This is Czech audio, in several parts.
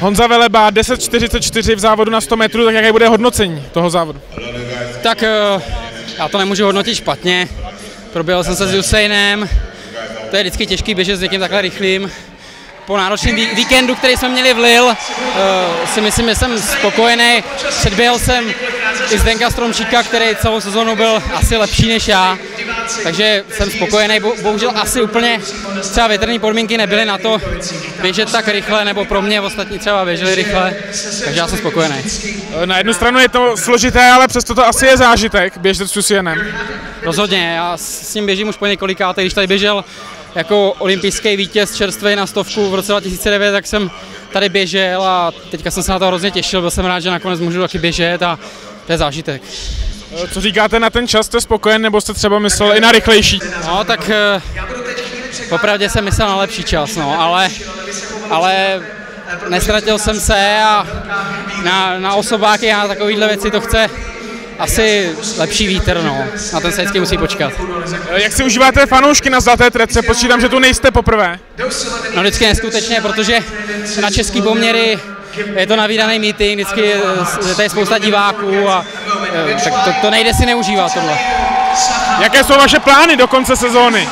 Honza Veleba 10.44 v závodu na 100 metrů, tak jaké bude hodnocení toho závodu? Tak eh, já to nemůžu hodnotit špatně. Proběhl jsem se s Usainem, to je vždycky těžký běžet s někým takhle rychlým. Po náročném víkendu, který jsme měli v Lille, uh, si myslím, že jsem spokojený. Předběhl jsem i Zdenka Stromčíka, který celou sezónu byl asi lepší než já, takže jsem spokojený. Bohužel asi úplně třeba větrné podmínky nebyly na to běžet tak rychle, nebo pro mě ostatní třeba běželi rychle, takže já jsem spokojený. Na jednu stranu je to složité, ale přesto to asi je zážitek běžet s Susienem. Rozhodně, já s ním běžím už po několikáté, když tady běžel jako olympijský vítěz čerstvý na stovku v roce 2009, tak jsem tady běžel a teďka jsem se na to hrozně těšil, byl jsem rád, že nakonec můžu taky běžet a to je zážitek. Co říkáte na ten čas, jste spokojen, nebo jste třeba myslel i na rychlejší? No, tak eh, popravdě jsem myslel na lepší čas, no, ale, ale nestratil jsem se a na, na osobáky a na takovéhle věci to chce asi lepší vítr, no. Na ten se vždycky musí počkat. Jak si užíváte fanoušky na Zlaté trece? Počítám, že tu nejste poprvé. No vždycky neskutečně, protože na český poměry je to navídaný meeting, vždycky je tady spousta diváků a eh, tak to, to nejde si neužívat tohle. Jaké jsou vaše plány do konce sezóny?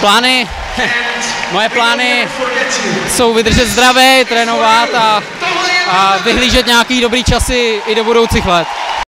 Plány? Moje plány jsou vydržet zdravý, trénovat a, a vyhlížet nějaký dobrý časy i do budoucích let.